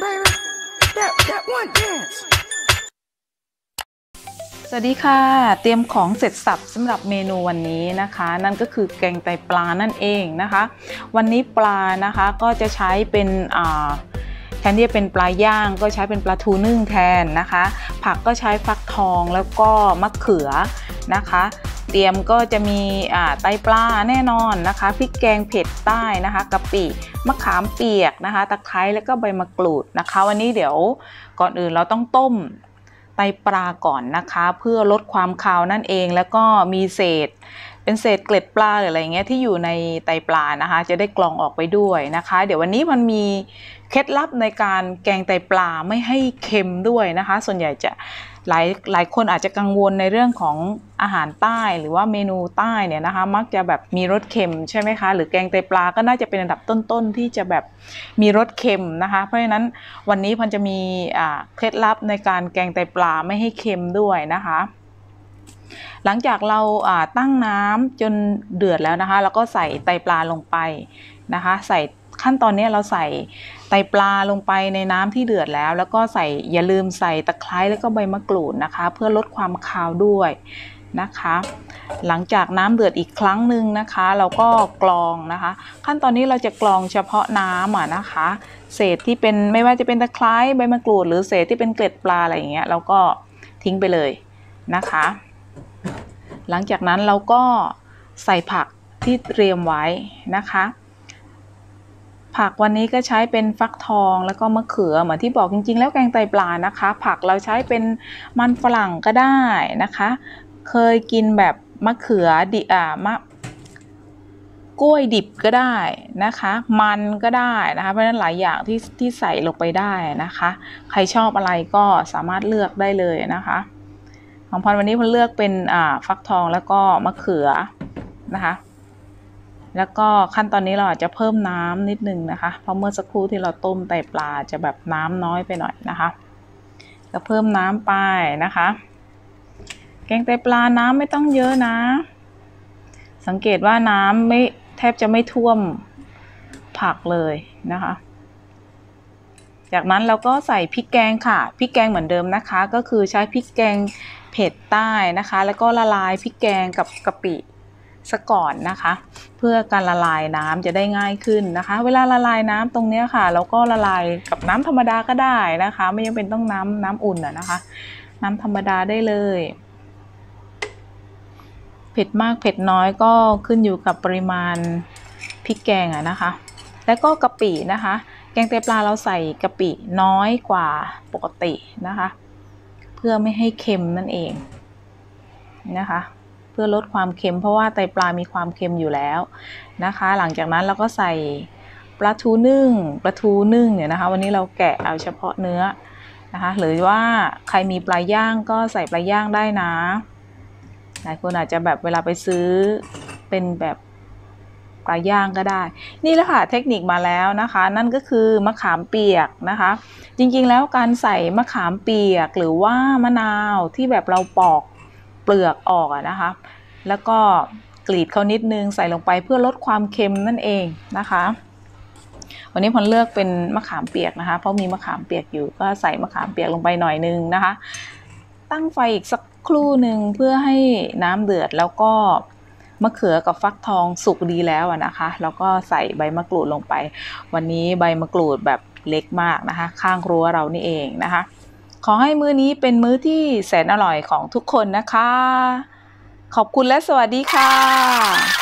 one dance. สวัสดีค่ะ เตรียมของเสร็จสับสำหรับเมนูวันนี้นะคะ นั่นก็คือแกงไตปลานั่นเองนะคะ วันนี้ปลานะคะก็จะใช้เป็นแทนที่จะเป็นปลาย่างก็ใช้เป็นปลาทูนึ่งแทนนะคะ ผักก็ใช้ฟักทองแล้วก็มะเขือนะคะ เตรียมก็จะมีไตปลาแน่นอนนะคะพริกแกงเผ็ดใต้นะคะกะปิมะขามเปียกนะคะ ตะไคร้แล้วก็ใบมะกรูดนะคะ วันนี้เดี๋ยวก่อนอื่นเราต้องต้มไตปลาก่อนนะคะ เพื่อลดความคาวนั่นเองแล้วก็มีเศษ เป็นเศษเกล็ดปลาหรืออะไรเงี้ยที่อยู่ในไตปลานะคะ จะได้กรองออกไปด้วยนะคะ เดี๋ยววันนี้มันมีเคล็ดลับในการแกงไตปลาไม่ให้เค็มด้วยนะคะ ส่วนใหญ่จะหลายหลายคนอาจจะกังวลในเรื่องของอาหารใต้หรือว่าเมนูใต้เนี่ยนะคะ มักจะแบบมีรสเค็มใช่ไหมคะ หรือแกงไตปลาก็น่าจะเป็นอันดับต้นๆที่จะแบบมีรสเค็มนะคะ เพราะฉะนั้นวันนี้พันจะมีเคล็ดลับในการแกงไตปลาไม่ให้เค็มด้วยนะคะ หลังจากเราตั้งน้ำจนเดือดแล้วนะคะ แล้วก็ใส่ไตปลาลงไปนะคะ ใส่ขั้นตอนนี้เราใส่ไตปลาลงไปในน้ำที่เดือดแล้ว แล้วก็ใส่อย่าลืมใส่ตะไคร้แล้วก็ใบมะกรูดนะคะ เพื่อลดความคาวด้วยนะคะ หลังจากน้ำเดือดอีกครั้งหนึ่งนะคะ เราก็กรองนะคะ ขั้นตอนนี้เราจะกรองเฉพาะน้ำอะนะคะ เศษที่เป็นไม่ว่าจะเป็นตะไคร้ใบมะกรูด หรือเศษที่เป็นเกล็ดปลาอะไรอย่างเงี้ยเราก็ทิ้งไปเลยนะคะ หลังจากนั้นเราก็ใส่ผักที่เตรียมไว้นะคะ ผักวันนี้ก็ใช้เป็นฟักทองแล้วก็มะเขือเหมือนที่บอกจริง ๆ แล้วแกงไตปลานะคะ ผักเราใช้เป็นมันฝรั่งก็ได้นะคะ เคยกินแบบมะเขือดิอ่ามะกล้วยดิบก็ได้นะคะ มันก็ได้นะคะ เพราะฉะนั้นหลายอย่างที่ที่ใส่ลงไปได้นะคะ ใครชอบอะไรก็สามารถเลือกได้เลยนะคะ ของพรวันนี้พรเลือกเป็นฟักทองแล้วก็มะเขือนะคะ แล้วก็ขั้นตอนนี้เราอาจจะเพิ่มน้ำนิดนึงนะคะ เพราะเมื่อสักครู่ที่เราต้มไตปลาจะแบบน้ำน้อยไปหน่อยนะคะ ก็เพิ่มน้ำไปนะคะ แกงไตปลาน้ำไม่ต้องเยอะนะ สังเกตว่าน้ำไม่แทบจะไม่ท่วมผักเลยนะคะ จากนั้นเราก็ใส่พริกแกงค่ะ พริกแกงเหมือนเดิมนะคะ ก็คือใช้พริกแกง เผ็ดใต้นะคะ แล้วก็ละลายพริกแกงกับกะปิซะก่อนนะคะ เพื่อการละลายน้ำจะได้ง่ายขึ้นนะคะ เวลาละลายน้ำตรงนี้ค่ะ เราก็ละลายกับน้ำธรรมดาก็ได้นะคะ ไม่จำเป็นต้องน้ำน้ำอุ่นอะนะคะ น้ำธรรมดาได้เลยเผ็ดมากเผ็ดน้อยก็ขึ้นอยู่กับปริมาณพริกแกงอะนะคะ แล้วก็กะปินะคะ แกงไตปลาเราใส่กะปิน้อยกว่าปกตินะคะ พื่อไม่ให้เค็มนั่นเองนะคะ เพื่อลดความเค็มเพราะว่าไตปลามีความเค็มอยู่แล้วนะคะ หลังจากนั้นเราก็ใส่ปลาทูนึ่งปลาทูนึ่งเนี่ยนะคะ วันนี้เราแกะเอาเฉพาะเนื้อนะคะ หรือว่าใครมีปลาย่างก็ใส่ปลาย่างได้นะหลายคนอาจจะแบบเวลาไปซื้อเป็นแบบ ปลาย่างก็ได้ นี่แหละค่ะเทคนิคมาแล้วนะคะ นั่นก็คือมะขามเปียกนะคะ จริงๆแล้วการใส่มะขามเปียกหรือว่ามะนาวที่แบบเราปอกเปลือกออกนะคะ แล้วก็กรีดเขานิดนึงใส่ลงไปเพื่อลดความเค็มนั่นเองนะคะ วันนี้พลเลือกเป็นมะขามเปียกนะคะ เพราะมีมะขามเปียกอยู่ก็ใส่มะขามเปียกลงไปหน่อยนึงนะคะ ตั้งไฟอีกสักครู่หนึ่งเพื่อให้น้ำเดือดแล้วก็ มะเขือกับฟักทองสุกดีแล้วนะคะ แล้วก็ใส่ใบมะกรูดลงไป วันนี้ใบมะกรูดแบบเล็กมากนะคะ ข้างรั้วเรานี่เองนะคะ ขอให้มื้อนี้เป็นมื้อที่แสนอร่อยของทุกคนนะคะ ขอบคุณและสวัสดีค่ะ